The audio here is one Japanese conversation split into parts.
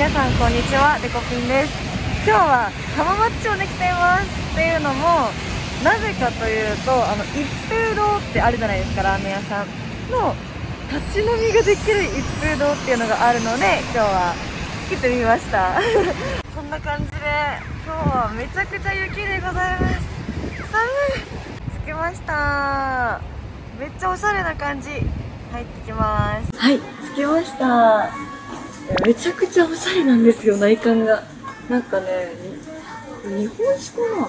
皆さんこんにちはデコピンです。今日は浜松町に来ています。っていうのもなぜかというとあの一風堂ってあるじゃないですかラーメン屋さんの立ち飲みができる一風堂っていうのがあるので今日は来てみました。こんな感じで今日はめちゃくちゃ雪でございます。寒い。着きました。めっちゃおしゃれな感じ。入ってきます。はい着きました。めちゃくちゃおしゃれなんですよ内観が。なんかね日本酒かな？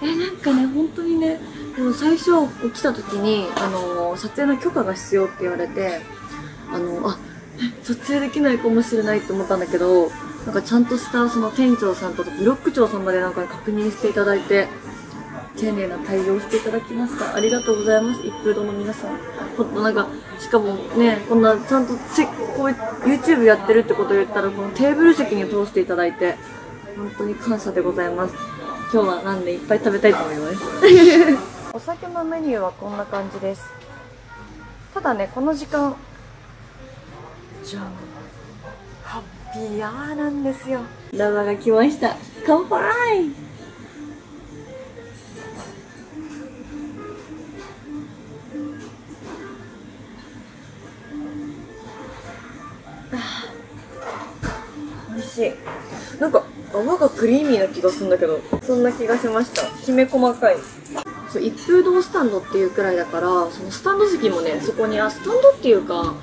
えなんかね本当にねでも最初来た時にあの撮影の許可が必要って言われてあのあ撮影できないかもしれないって思ったんだけどなんかちゃんとしたその店長さんとブロック長さんまでなんか確認していただいて丁寧な対応していただきました。ありがとうございます。一風堂の皆さん。ほんとなんかしかもねこんなちゃんとせこう YouTube やってるってことを言ったらこのテーブル席に通していただいて本当に感謝でございます。今日はなんでいっぱい食べたいと思います。お酒のメニューはこんな感じです。ただねこの時間じゃんハッピーアなんですよ。生が来ました。乾杯！美味しい。なんか泡がクリーミーな気がするんだけどそんな気がしました。きめ細かい。そう一風堂スタンドっていうくらいだからそのスタンド席もねそこにあスタンドっていうか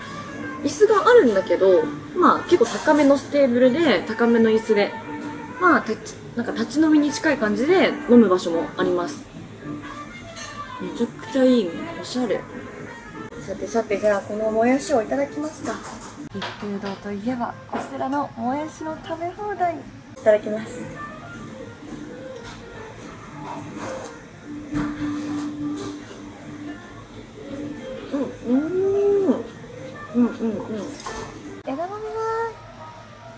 椅子があるんだけどまあ結構高めのテーブルで高めの椅子でまあなんか立ち飲みに近い感じで飲む場所もあります。めちゃくちゃいいね。おしゃれ。さてさてじゃあこのもやしをいただきますか。一風堂といえばこちらのもやしの食べ放題。いただきますうんうん枝豆が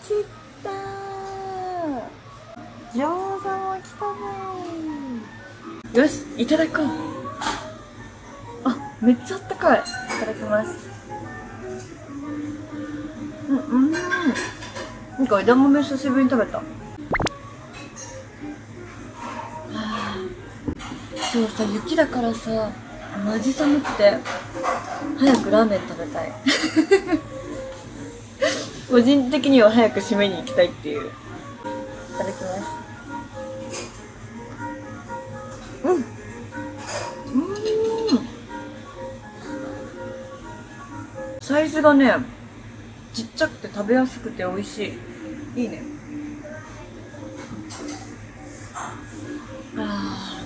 切った餃子も来たぜよしいただこう。あめっちゃあったかい。いただきます。うんうん。なんか枝豆久しぶりに食べた。今日さ雪だからさマジ寒くて早くラーメン食べたい。個人的には早く締めに行きたいっていう。いただきます。うん。うん。サイズがねちっちゃくて食べやすくて美味しい。いいね。あ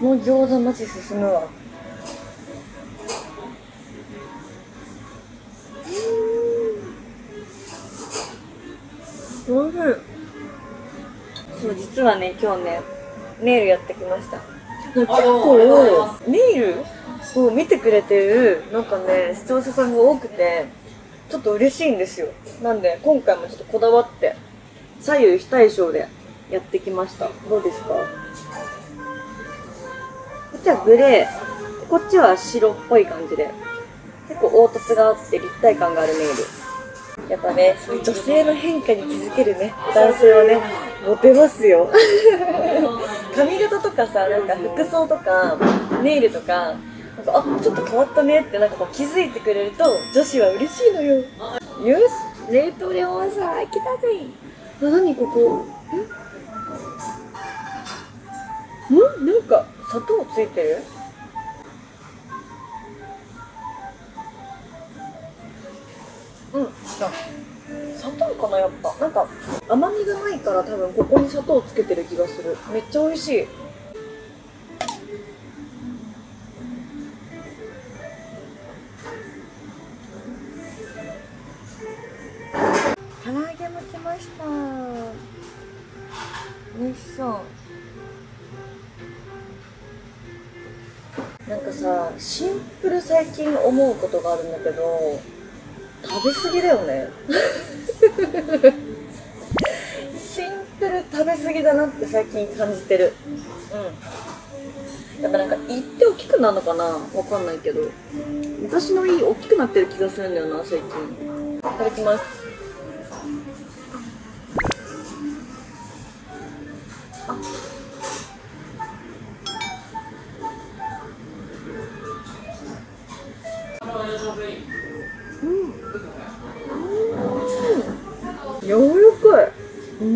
もう餃子マジ進むわ。そう実はね今日ねネイルやってきました。結構ネイルを見てくれてるなんかね視聴者さんが多くてちょっと嬉しいんですよ。なんで今回もちょっとこだわって左右非対称でやってきました。どうですか？こっちはグレーこっちは白っぽい感じで結構凹凸があって立体感があるネイルやっぱね、女性の変化に気づけるね、男性はね、モテますよ。髪型とかさ、なんか服装とか、ネイルとか、なんかあ、ちょっと変わったねってなんかこう気づいてくれると、女子は嬉しいのよ。よし、冷凍レモンサワー来たぜ。あ、なにここ？んん？なんか砂糖ついてる？うん、砂糖かなやっぱ。なんか甘みがないから多分ここに砂糖つけてる気がする。めっちゃ美味しい。唐揚げも来ました。美味しそう。なんかさシンプル最近思うことがあるんだけど食べ過ぎだよね。食べ過ぎだなって最近感じてる。うん。やっぱなんか胃って大きくなるのかな？わかんないけど。私の胃大きくなってる気がするんだよな最近。いただきます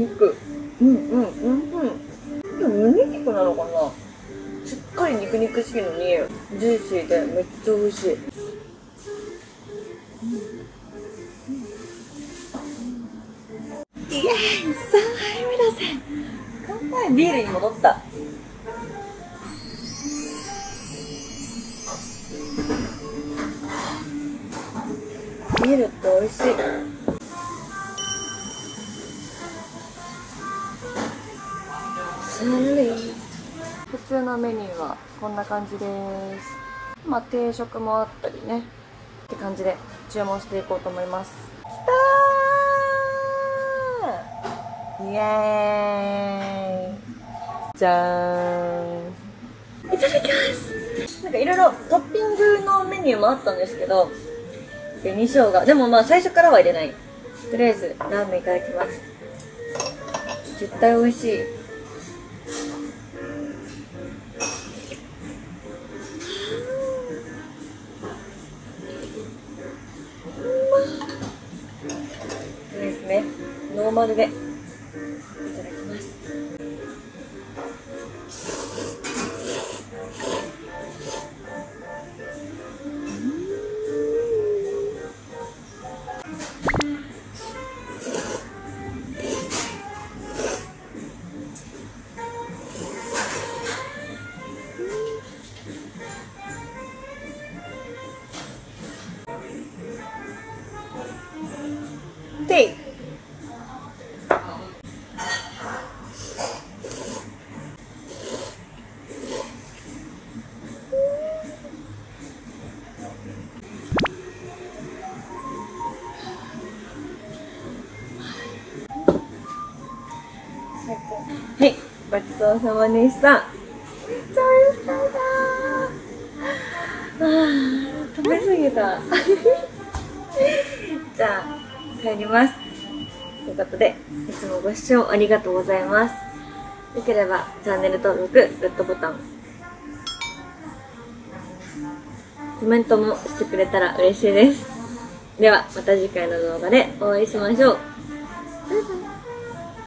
肉。うんうんうんうん。でも胸肉なのかな？しっかり肉肉しいのにジューシーでめっちゃ美味しい。イエーイさあ皆さん乾杯ビールに戻った。ビールって美味しい普通のメニューはこんな感じです。まあ定食もあったりね。って感じで注文していこうと思います。きたイエーイ!じゃーん。いただきます。なんかいろいろトッピングのメニューもあったんですけど紅生姜。でもまあ最初からは入れない。とりあえずラーメンいただきます。絶対美味しい。ノーマルではい、ごちそうさまでした。めっちゃ美味しかったあー食べ過ぎた。じゃあ、帰ります。ということで、いつもご視聴ありがとうございます。よければ、チャンネル登録、グッドボタン、コメントもしてくれたら嬉しいです。では、また次回の動画でお会いしましょう。バイバイ。